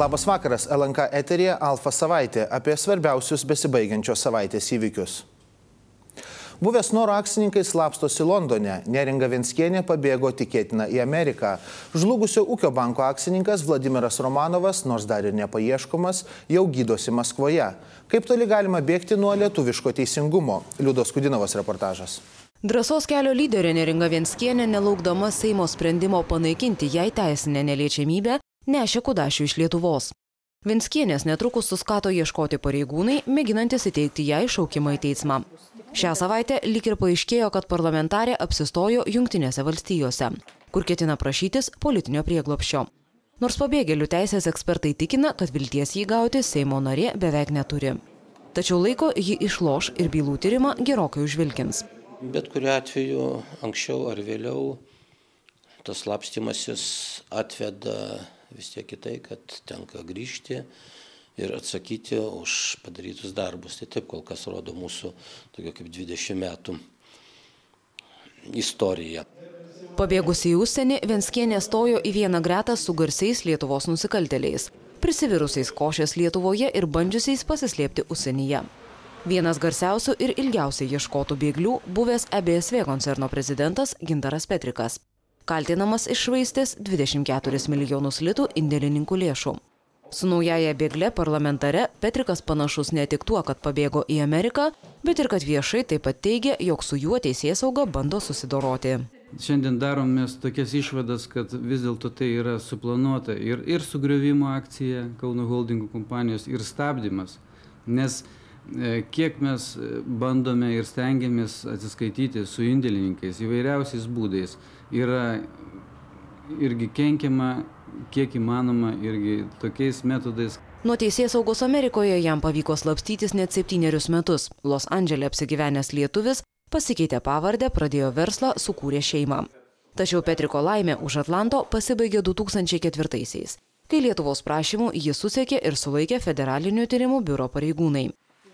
Labas vakaras, LNK eterija Alfa savaitė apie svarbiausius besibaigiančios savaitės įvykius. Buvęs noro akcininkai slapstosi Londone, neringa Venskienė pabėgo tikėtina į Ameriką. Žlugusio ūkio banko akcininkas Vladimiras Romanovas, nors dar ir nepaieškomas, jau gydosi Maskvoje. Kaip toli galima bėgti nuo lietuviško teisingumo? Liudos Kudinovas reportažas. Drąsos kelio lyderė Neringa Vienskienė, nelaukdama Seimo sprendimo panaikinti jai teisinę neliečiamybę, nešė kudašių iš Lietuvos. Vinskienės netrukus suskato ieškoti pareigūnai, mėginantis įteikti jai šaukimą į teismą. Šią savaitę lik ir paaiškėjo, kad parlamentarė apsistojo Jungtinėse valstijose, kur ketina prašytis politinio prieglopščio. Nors pabėgėlių teisės ekspertai tikina, kad vilties jį gauti Seimo narė beveik neturi. Tačiau laiko jį išloš ir bylų tyrimą gerokai užvilkins. Bet kuriu atveju anksčiau ar vėliau tas slapstimasis atveda vis tiek į tai, kad tenka grįžti ir atsakyti už padarytus darbus. Tai taip kol kas rodo mūsų tokio kaip 20 metų istorija. Pabėgusi į užsienį, Venskienė stojo į vieną gretą su garsiais Lietuvos nusikalteliais, prisivirusiais košės Lietuvoje ir bandžiusiais pasislėpti užsienyje. Vienas garsiausių ir ilgiausiai ieškotų bėglių buvęs EBSV koncerno prezidentas Gintaras Petrikas kaltinamas iššvaistęs 24 milijonus litų indėlininkų lėšų. Su naujaja bėgle parlamentare Petrikas panašus ne tik tuo, kad pabėgo į Ameriką, bet ir kad viešai taip pat teigia, jog su juo teisėsauga bando susidoroti. Šiandien darom mes tokias išvadas, kad vis dėlto tai yra suplanuota ir, ir sugriovimo akcija Kauno holdingų kompanijos ir stabdymas. Nes e, kiek mes bandome ir stengiamės atsiskaityti su indėlininkais įvairiausiais būdais, yra irgi kenkiama kiek įmanoma irgi tokiais metodais. Nuo teisės saugos Amerikoje jam pavyko slapstytis net septynerius metus. Los Andželė apsigyvenęs lietuvis pasikeitė pavardę, pradėjo verslą, sukūrė šeimą. Tačiau Petriko laimė už Atlanto pasibaigė 2004-aisiais, kai Lietuvos prašymų jis susiekė ir sulaikė federalinių tyrimų biuro pareigūnai.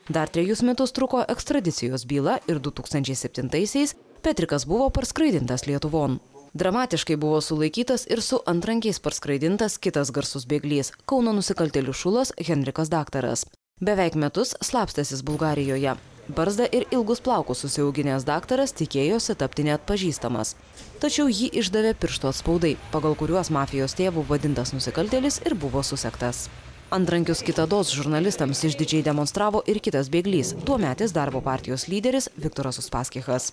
Dar trejus metus truko ekstradicijos byla ir 2007-aisiais Petrikas buvo parskraidintas Lietuvon. Dramatiškai buvo sulaikytas ir su antrankiais parskraidintas kitas garsus bėglys – Kauno nusikaltėlių šulas Henrikas Daktaras. Beveik metus slapstęsis Bulgarijoje. Barzda ir ilgus plaukus susiauginęs daktaras tikėjosi tapti net pažįstamas. Tačiau jį išdavė piršto atspaudai, pagal kuriuos mafijos tėvų vadintas nusikaltėlis ir buvo susektas. Antrankius kitados žurnalistams išdidžiai demonstravo ir kitas bėglys, tuometis darbo partijos lyderis Viktoras Uspaskichas.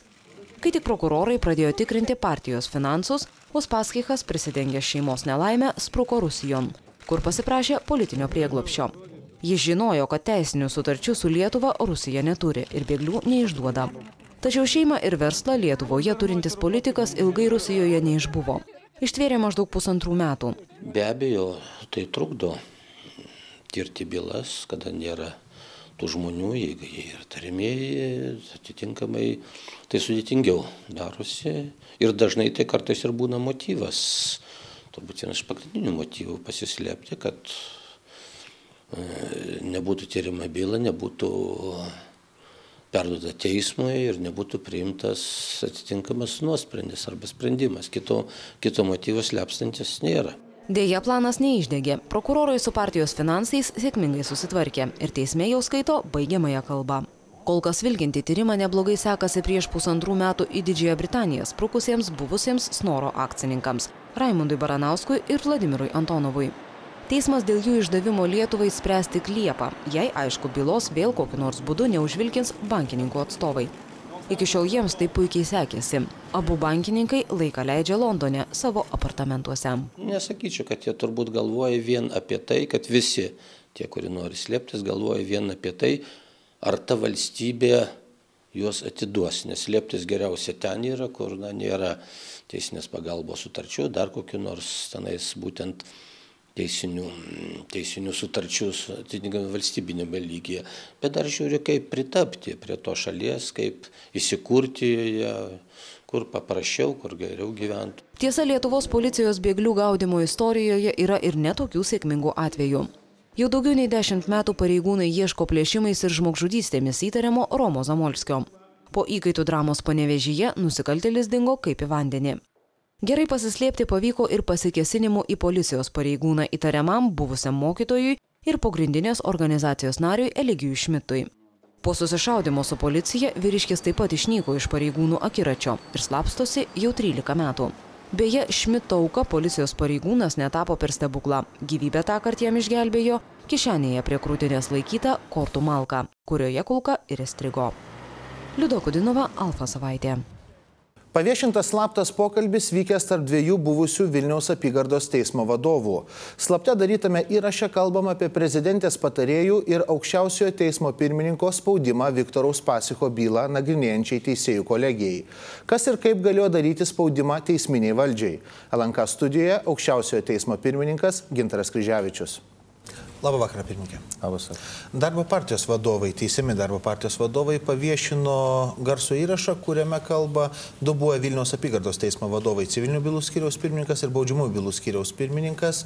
Kai tik prokurorai pradėjo tikrinti partijos finansus, Uspaskichas prisidengė šeimos nelaimę spruko Rusijon, kur pasiprašė politinio prieglopščio. Jis žinojo, kad teisinių sutarčių su Lietuva Rusija neturi ir bėglių neišduoda. Tačiau šeimą ir verslą Lietuvoje turintis politikas ilgai Rusijoje neišbuvo. Ištvėrė maždaug pusantrų metų. Be abejo, tai trukdo tirti bylas, kada nėra tų žmonių, jeigu jie yra tarimieji, atitinkamai tai sudėtingiau darosi. Ir dažnai tai kartais ir būna motyvas, turbūt vienas iš pagrindinių motyvų pasislėpti, kad e, nebūtų tyrima byla, nebūtų perduota teismui ir nebūtų priimtas atitinkamas nuosprendis arba sprendimas. Kito, kito motyvos lepstantis nėra. Deja, planas neišdegė. Prokurorai su partijos finansais sėkmingai susitvarkė ir teisme jau skaito baigiamąją kalbą. Kol kas vilginti tyrimą neblogai sekasi prieš pusantrų metų į Didžiąją Britaniją sprukusiems buvusiems Snoro akcininkams – Raimundui Baranauskui ir Vladimirui Antonovui. Teismas dėl jų išdavimo Lietuvai spręs tik Liepą, jei aišku bylos vėl kokiu nors būdu neužvilkins bankininkų atstovai. Iki šiol jiems tai puikiai sekėsi. Abu bankininkai laiką leidžia Londone savo apartamentuose. Nesakyčiau, kad jie turbūt galvoja vien apie tai, kad visi tie, kurie nori slėptis, galvoja vien apie tai, ar ta valstybė juos atiduos, nes slėptis geriausia ten yra, kur na, nėra teisinės pagalbos sutarčių, dar kokiu nors tenais būtent teisinių, teisinių sutarčių atitinkamai valstybinėme lygyje, bet dar žiūri, kaip pritapti prie to šalies, kaip įsikurti joje, kur paprasčiau, kur geriau gyventų. Tiesa, Lietuvos policijos bėglių gaudimo istorijoje yra ir netokių sėkmingų atvejų. Jau daugiau nei dešimt metų pareigūnai ieško plėšimais ir žmogžudystėmis įtariamo Romo Zamolskio. Po įkaitų dramos panevežyje nusikaltėlis dingo kaip į vandenį. Gerai pasislėpti pavyko ir pasikesinimų į policijos pareigūną įtariamam buvusiam mokytojui ir pogrindinės organizacijos nariui Eligijui Šmitui. Po susišaudimo su policija vyriškis taip pat išnyko iš pareigūnų akiračio ir slapstosi jau 13 metų. Beje, Šmito auka policijos pareigūnas netapo per stebuklą. Gyvybę tą kartą jam išgelbėjo kišenėje prie krūtinės laikyta kortų malka, kurioje kulka ir įstrigo. Liudo Kudinova, Alfa savaitė. Paviešintas slaptas pokalbis vykęs tarp dviejų buvusių Vilniaus apygardos teismo vadovų. Slapte darytame įraše kalbama apie prezidentės patarėjų ir aukščiausiojo teismo pirmininko spaudimą Viktoraus Pasiko bylą nagrinėjančiai teisėjų kolegijai. Kas ir kaip galėjo daryti spaudimą teisminiai valdžiai. LNK studijoje aukščiausiojo teismo pirmininkas Gintaras Kryževičius. Labą vakarą, pirmininkė. Labas. Darbo partijos vadovai, teisėmi darbo partijos vadovai paviešino garso įrašą, kuriame kalba du buvę Vilniaus apygardos teismo vadovai, civilinių bylų skyriaus pirmininkas ir baudžiamų bylų skyriaus pirmininkas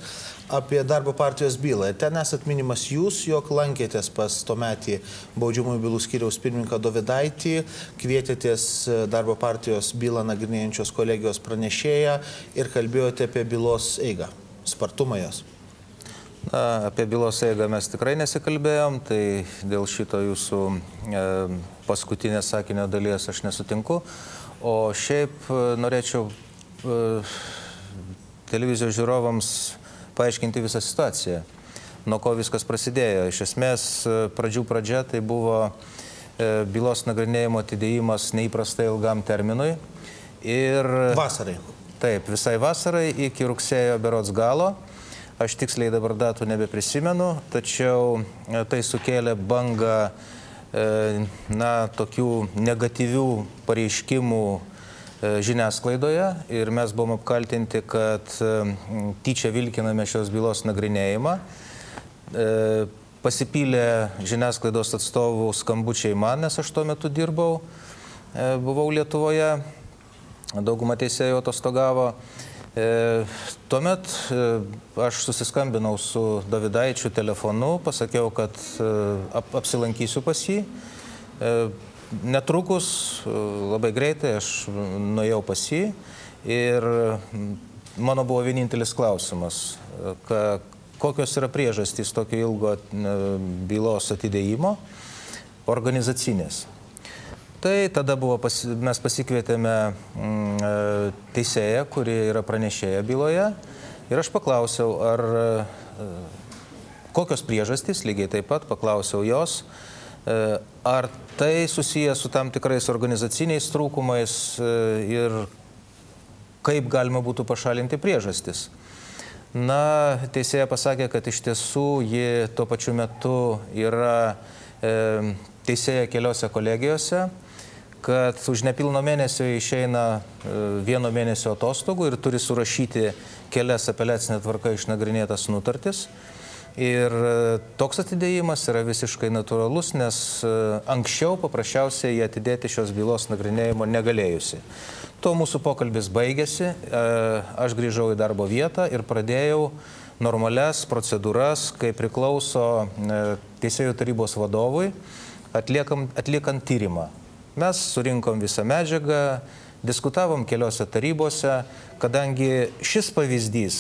apie darbo partijos bylą. Ir ten esat minimas jūs, jog lankėtės pas tuometį baudžiamųjų bylų skyriaus pirmininką Dovidaitį, kvietėtės darbo partijos bylą nagrinėjančios kolegijos pranešėją ir kalbėjote apie bylos eigą, spartumą jos. Na, apie bylos eigą mes tikrai nesikalbėjom, tai dėl šito jūsų e, paskutinės sakinio dalies aš nesutinku. O šiaip e, norėčiau e, televizijos žiūrovams paaiškinti visą situaciją, nuo ko viskas prasidėjo. Iš esmės, e, pradžių pradžia tai buvo e, bylos nagrinėjimo atidėjimas neįprastai ilgam terminui. Ir... Vasarai. Taip, visai vasarai iki rugsėjo berots galo. Aš tiksliai dabar datų nebeprisimenu, tačiau e, tai sukėlė bangą, e, na, tokių negatyvių pareiškimų e, žiniasklaidoje ir mes buvom apkaltinti, kad tyčia vilkiname šios bylos nagrinėjimą. Pasipylė žiniasklaidos atstovų skambučiai man, nes aš tuo metu dirbau, buvau Lietuvoje, dauguma teisėjų atostogavo. E, tuomet e, aš susiskambinau su Davidaičiu telefonu, pasakiau, kad e, ap, apsilankysiu pas jį. Netrukus, labai greitai aš nuėjau pas jį ir mano buvo vienintelis klausimas, ka, kokios yra priežastys tokio ilgo bylos atidėjimo organizacinės. Tai tada pas, mes pasikvietėme mm, e, teisėją, kuri yra pranešėja byloje. Ir aš paklausiau, ar e, kokios priežastys, lygiai taip pat paklausiau jos, e, ar tai susijęs su tam tikrais organizaciniais trūkumais ir kaip galima būtų pašalinti priežastis. Na, teisėja pasakė, kad iš tiesų ji tuo pačiu metu yra teisėja keliose kolegijose kad už nepilno mėnesio išeina e, vieno mėnesio atostogų ir turi surašyti kelias apeliacinė tvarka išnagrinėtas nutartis. Ir e, toks atidėjimas yra visiškai natūralus, nes e, anksčiau paprasčiausiai atidėti šios bylos nagrinėjimo negalėjusi. Tuo mūsų pokalbis baigėsi, aš grįžau į darbo vietą ir pradėjau normales procedūras, kai priklauso Teisėjų tarybos vadovui, atliekam, atliekant tyrimą. Mes surinkom visą medžiagą, diskutavom keliose tarybose, kadangi šis pavyzdys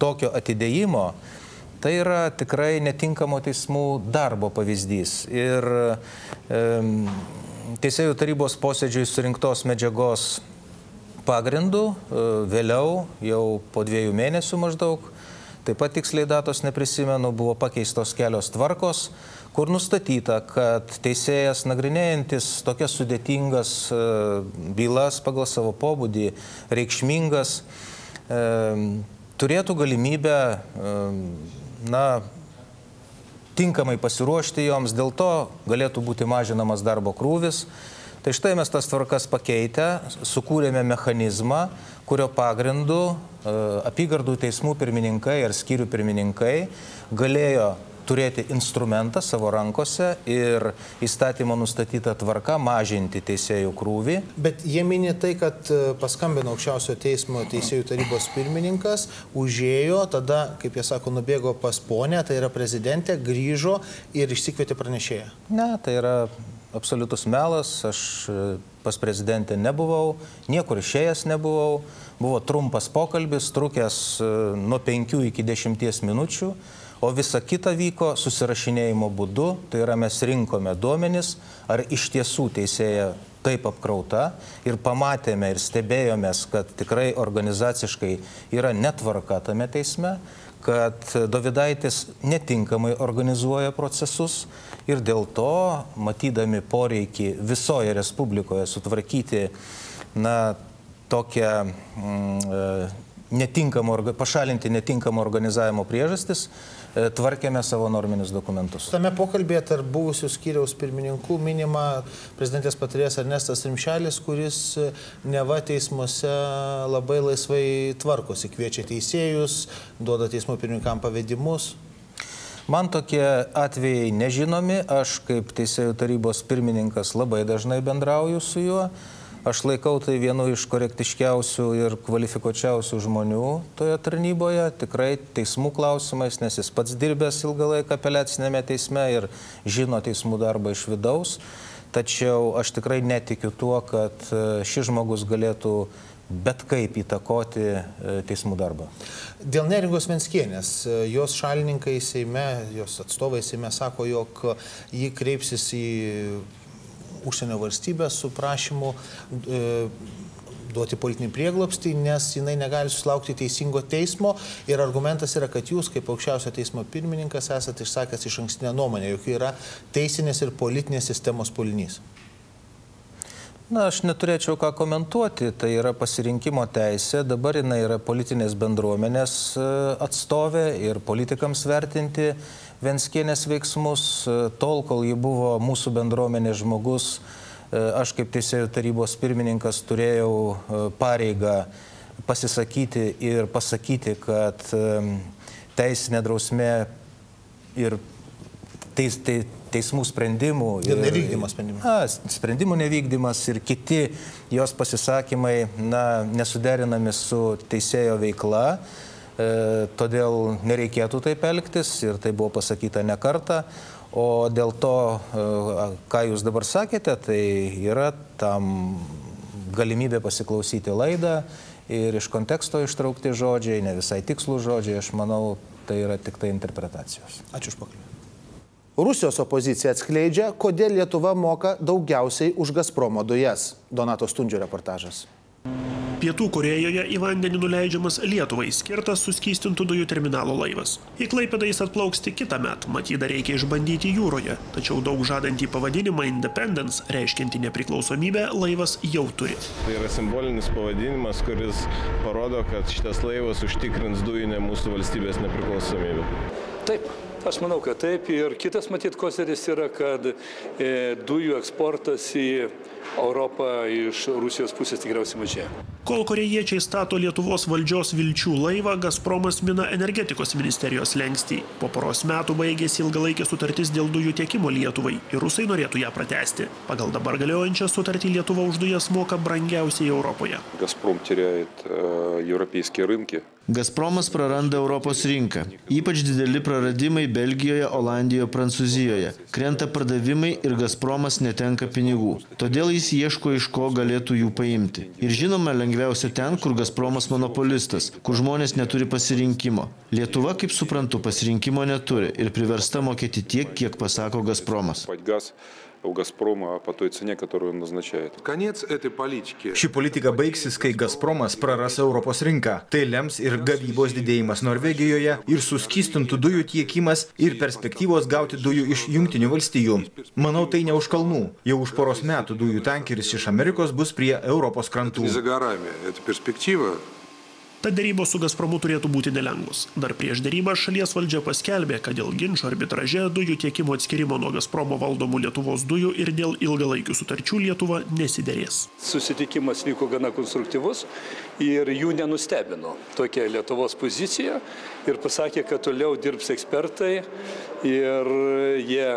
tokio atidėjimo tai yra tikrai netinkamo teismų darbo pavyzdys. Ir e, Teisėjų tarybos posėdžiui surinktos medžiagos pagrindų e, vėliau, jau po dviejų mėnesių maždaug, taip pat tiksliai datos neprisimenu, buvo pakeistos kelios tvarkos, kur nustatyta, kad teisėjas nagrinėjantis tokias sudėtingas e, bylas pagal savo pobūdį, reikšmingas, e, turėtų galimybę, e, na, tinkamai pasiruošti joms, dėl to galėtų būti mažinamas darbo krūvis. Tai štai mes tas tvarkas pakeitę, sukūrėme mechanizmą, kurio pagrindu apygardų teismų pirmininkai ar skyrių pirmininkai galėjo turėti instrumentą savo rankose ir įstatymo nustatytą tvarką mažinti teisėjų krūvį. Bet jie minė tai, kad e, paskambino aukščiausio teismo teisėjų tarybos pirmininkas, užėjo, tada, kaip jie sako, nubėgo pas ponę, tai yra prezidentė, grįžo ir išsikvietė pranešėją. Ne, tai yra absoliutus melas, aš e, pas prezidentę nebuvau, niekur išėjęs nebuvau, buvo trumpas pokalbis, trukęs e, nuo 5 iki 10 minučių, o visa kita vyko susirašinėjimo būdu, tai yra mes rinkome duomenis, ar iš tiesų teisėja taip apkrauta ir pamatėme ir stebėjomės, kad tikrai organizaciškai yra netvarka tame teisme, kad Dovydaitis netinkamai organizuoja procesus ir dėl to, matydami poreikį visoje Respublikoje sutvarkyti, na, tokią mm, netinkamą, pašalinti netinkamą organizavimo priežastis, E, tvarkėme savo norminius dokumentus. Tame pokalbėje tarp buvusių skyriaus pirmininkų minima prezidentės patarėjas Ernestas Rimšelis, kuris e, neva teismuose labai laisvai tvarkosi, kviečia teisėjus, duoda teismų pirmininkam pavedimus. Man tokie atvejai nežinomi, aš kaip Teisėjų tarybos pirmininkas labai dažnai bendrauju su juo. Aš laikau tai vienu iš korektiškiausių ir kvalifikuočiausių žmonių toje tarnyboje, tikrai teismų klausimais, nes jis pats dirbęs ilgą laiką apeliacinėme teisme ir žino teismų darbą iš vidaus. Tačiau aš tikrai netikiu tuo, kad e, šis žmogus galėtų bet kaip įtakoti e, teismų darbą. Dėl neringos Venskienės, e, jos šalininkai Seime, jos atstovai Seime sako, jog ji kreipsis į užsienio valstybę su prašymu e, duoti politinį prieglopstį, nes jinai negali susilaukti teisingo teismo ir argumentas yra, kad jūs kaip aukščiausio teismo pirmininkas esate išsakęs iš ankstinę nuomonę, jog yra teisinės ir politinės sistemos pulinys. Na, aš neturėčiau ką komentuoti, tai yra pasirinkimo teisė, dabar jinai yra politinės bendruomenės e, atstovė ir politikams vertinti Venskienės veiksmus, e, tol, kol ji buvo mūsų bendruomenės žmogus, e, aš kaip teisėjų tarybos pirmininkas turėjau pareigą pasisakyti ir pasakyti, kad teisinė drausmė ir teis, te, teismų sprendimų. Ir nevykdymas sprendimų. Na, sprendimų nevykdymas ir kiti jos pasisakymai na, nesuderinami su teisėjo veikla. E, todėl nereikėtų taip elgtis ir tai buvo pasakyta ne kartą. O dėl to, e, ką jūs dabar sakėte, tai yra tam galimybė pasiklausyti laidą ir iš konteksto ištraukti žodžiai, ne visai tikslų žodžiai, aš manau, tai yra tik tai interpretacijos. Ačiū už pokalbį. Rusijos opozicija atskleidžia, kodėl Lietuva moka daugiausiai už Gazpromo dujas. Donato Stundžio reportažas. Pietų Korejoje į vandenį nuleidžiamas Lietuvai skirtas suskystintų dujų terminalo laivas. Į Klaipėdą jis atplauks tik kitą metą, matyt, dar reikia išbandyti jūroje, tačiau daug žadantį pavadinimą Independence, reiškinti nepriklausomybę, laivas jau turi. Tai yra simbolinis pavadinimas, kuris parodo, kad šitas laivas užtikrins dujinę mūsų valstybės nepriklausomybę. Taip, Aš manau, kad taip. Ir kitas matyt kozeris yra, kad e, dujų eksportas į Europą iš Rusijos pusės tikriausiai mažėja. Kol korejiečiai stato Lietuvos valdžios vilčių laivą, Gazpromas mina energetikos ministerijos lengstį. Po poros metų baigėsi ilgalaikė sutartis dėl dujų tiekimo Lietuvai ir rusai norėtų ją pratesti. Pagal dabar galiojančią sutartį Lietuva už dujas moka brangiausiai Europoje. Gazprom теряет э, европейские рынки. Gazpromas praranda Europos rinką. Ypač dideli praradimai Belgijoje, Olandijoje, Prancūzijoje. Krenta pardavimai ir Gazpromas netenka pinigų. Todėl jis ieško, iš ko galėtų jų paimti. Ir žinoma, lengviausia ten, kur Gazpromas monopolistas, kur žmonės neturi pasirinkimo. Lietuva, kaip suprantu, pasirinkimo neturi ir priversta mokėti tiek, kiek pasako Gazpromas у «Газпрома» по той цене, которую он назначает. Конец этой политики. Ši politika baigsis, kai Gazpromas praras Europos rinką. Tai lems ir gavybos didėjimas Norvegijoje, ir suskystintų dujų tiekimas, ir perspektyvos gauti dujų iš Junktinių valstijų. Manau, tai ne už kalnų. Jau už poros metų dujų tankeris iš Amerikos bus prie Europos krantų. Tad dėrybos su Gazpromu turėtų būti nelengvus. Dar prieš dėrybą šalies valdžia paskelbė, kad dėl ginčio arbitraže dujų tiekimo atskirimo nuo Gazpromo valdomų Lietuvos dujų ir dėl ilgalaikių sutarčių Lietuva nesiderės. Susitikimas vyko gana konstruktyvus ir jų nenustebino tokia Lietuvos pozicija ir pasakė, kad toliau dirbs ekspertai ir jie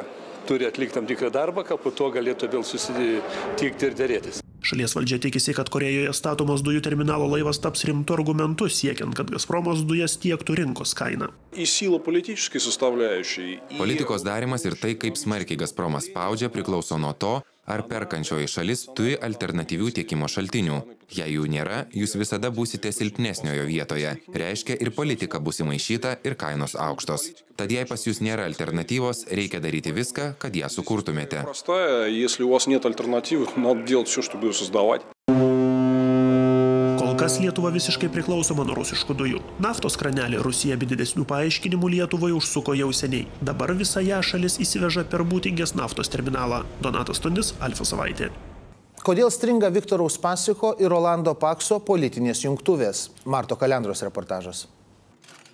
turi atlikti tam tikrą darbą, kad po to galėtų vėl susitikti ir dėrėtis. Šalies valdžia tikisi, kad Korejoje statomas dujų terminalo laivas taps rimtu argumentu siekiant, kad Gazpromas dujas tiektų rinkos kainą. Politikos darimas ir tai, kaip smarkiai Gazpromas spaudžia, priklauso nuo to, ar perkančioji šalis turi alternatyvių tiekimo šaltinių. Jei jų nėra, jūs visada būsite silpnesniojo vietoje. Reiškia, ir politika bus įmaišyta, ir kainos aukštos. Tad jei pas jūs nėra alternatyvos, reikia daryti viską, kad ją sukurtumėte. Kas Lietuva visiškai priklausoma nuo rusiškų dujų. Naftos kranelį Rusija be didesnių paaiškinimų Lietuvai užsuko jau seniai. Dabar visą ją šalis įsiveža per būtingės naftos terminalą. Donatas Tundis, Alfa savaitė. Kodėl stringa Viktoro Uspasiko ir Rolando Pakso politinės jungtuvės? Marto Kalendros reportažas.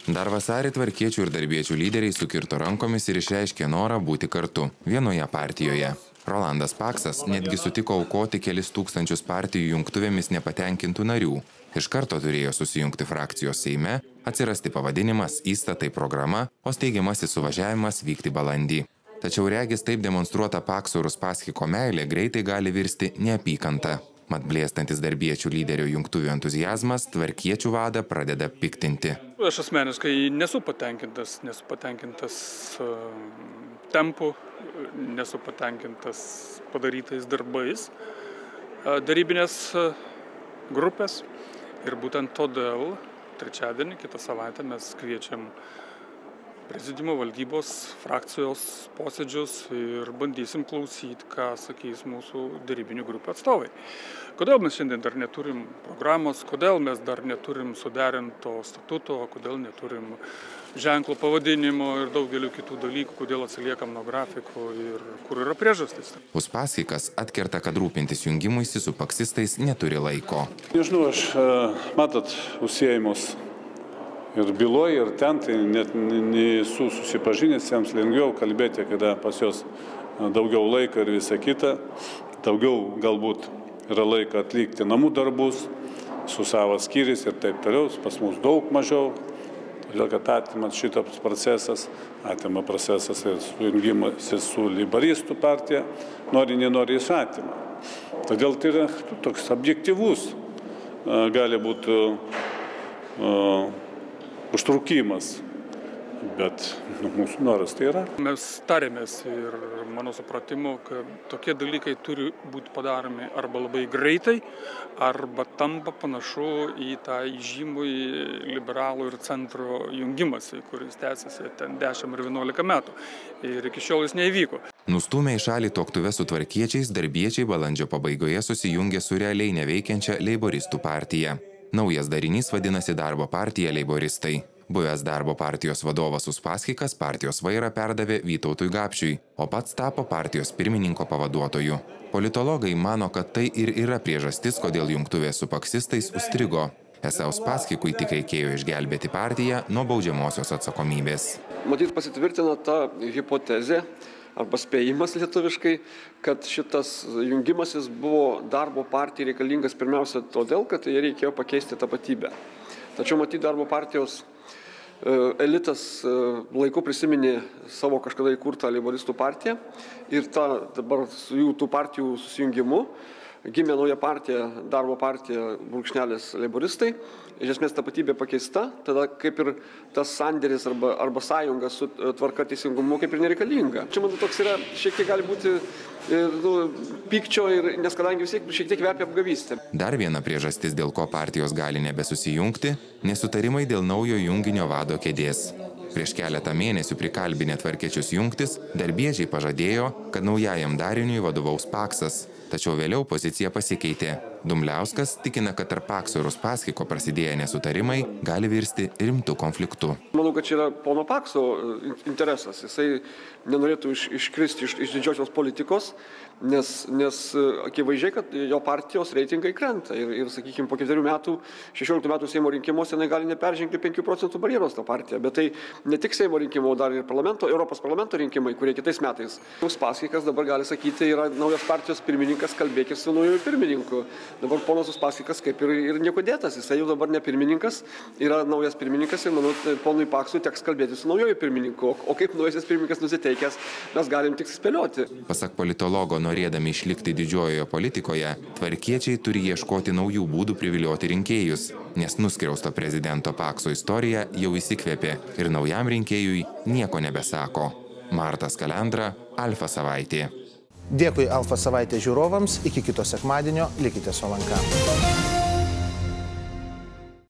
Dar vasarį tvarkiečių ir darbiečių lyderiai sukirto rankomis ir išreiškė norą būti kartu vienoje partijoje. Rolandas Paksas netgi sutiko aukoti kelis tūkstančius partijų jungtuvėmis nepatenkintų narių. Iš karto turėjo susijungti frakcijos Seime, atsirasti pavadinimas, įstatai programa, o steigiamasis suvažiavimas vykti balandį. Tačiau regis taip demonstruota Pakso ir Uspaskiko meilė greitai gali virsti neapykanta. Mat blėstantis darbiečių lyderio jungtuvių entuzijazmas tvarkiečių vadą pradeda piktinti. Aš asmeniškai nesu patenkintas, nesu patenkintas uh, tempu, nesu patenkintas padarytais darbais uh, darybinės uh, grupės. Ir būtent todėl trečiadienį, kitą savaitę mes kviečiam prezidiumo valdybos frakcijos posėdžius ir bandysim klausyti, ką sakys mūsų darybinių grupių atstovai. Kodėl mes šiandien dar neturim programos, kodėl mes dar neturim suderinto statuto, kodėl neturim ženklo pavadinimo ir daugeliu kitų dalykų, kodėl atsiliekam nuo grafiko ir kur yra priežastis. Uspaskikas atkerta, kad rūpintis jungimuisi su paksistais neturi laiko. Nežinau, aš, matot, užsiejimus ir byloje, ir ten, tai net nesu susipažinęs, jiems lengviau kalbėti, kada pas juos daugiau laiko ir visa kita, daugiau galbūt yra laiko atlikti namų darbus, su savo skyriais ir taip toliau, pas mus daug mažiau, todėl kad atimat šitas procesas, atima procesas ir sujungimasis su liberistų partija, nori, nenori jis atima. Todėl tai yra toks objektivus, gali būti uh, užtrukimas. Bet nu, mūsų noras tai yra. Mes tarėmės ir mano supratimu, kad tokie dalykai turi būti padaromi arba labai greitai, arba tampa panašu į tą įžymų liberalų ir centro jungimąsi, kuris tęsiasi ten 10 ir 11 metų. Ir iki šiol jis neįvyko. Nustūmę į šalį toktuvę su tvarkiečiais, darbiečiai balandžio pabaigoje susijungė su realiai neveikiančia leiboristų partija. Naujas darinys vadinasi darbo partija leiboristai. Buvęs darbo partijos vadovas Uspaskikas partijos vairą perdavė Vytautui Gapšiui, o pats tapo partijos pirmininko pavaduotoju. Politologai mano, kad tai ir yra priežastis, kodėl jungtuvė su paksistais užstrigo. Esą Uspaskikui tik reikėjo išgelbėti partiją nuo baudžiamosios atsakomybės. Matyt, pasitvirtina ta hipotezė, arba spėjimas lietuviškai, kad šitas jungimasis buvo darbo partijai reikalingas pirmiausia todėl, kad jie reikėjo pakeisti tapatybę. Tačiau matyt, darbo partijos elitas laiku prisiminė savo kažkada įkurtą leiboristų partiją ir tą dabar su jų tų partijų susijungimu gimė nauja partija, darbo partija Brūkšnelis leiboristai. Iš esmės tapatybė pakeista, tada kaip ir tas sandėris arba, arba sąjunga su tvarka teisingumu kaip ir nereikalinga. Čia, manau, toks yra, šiek tiek gali būti ir, nu, pykčio, ir, nes kadangi vis tiek šiek tiek kvepia apgavystė. Dar viena priežastis, dėl ko partijos gali nebesusijungti - nesutarimai dėl naujo junginio vado kėdės. Prieš keletą mėnesių prikalbinę tvarkiečius jungtis, darbiečiai pažadėjo, kad naujajam dariniui vadovaus Paksas, tačiau vėliau pozicija pasikeitė. Dumliauskas tikina, kad tarp Pakso ir Uspaskiko prasidėję nesutarimai gali virsti rimtų konfliktų. Manau, kad čia yra pono Pakso interesas. Jisai nenorėtų iš, iškristi iš, iš didžiosios politikos, nes, nes akivaizdžiai, kad jo partijos reitingai krenta. Ir, ir sakykime, po ketverių metų, 16 metų Seimo rinkimuose jinai gali neperžengti 5 procentų barjeros tą partiją. Bet tai ne tik Seimo rinkimų, dar ir parlamento, Europos parlamento rinkimai, kurie kitais metais. Uspaskikas dabar gali sakyti, yra naujas partijos pirmininkas, kalbėkis su naujoju pirmininku. Dabar ponas Uspaskikas kaip ir, ir nieko dėtas, jisai jau dabar ne pirmininkas, yra naujas pirmininkas ir manau, ponui Paksui teks kalbėti su naujoju pirmininku, o kaip naujasis pirmininkas nusiteikęs, mes galim tik spėlioti. Pasak politologo, norėdami išlikti didžiojoje politikoje, tvarkiečiai turi ieškoti naujų būdų privilioti rinkėjus, nes nuskriausto prezidento Pakso istorija jau įsikvėpė ir naujam rinkėjui nieko nebesako. Martas Kalendra, Alfa savaitė. Dėkui Alfa savaitė žiūrovams, iki kito sekmadienio, likite su Lanka.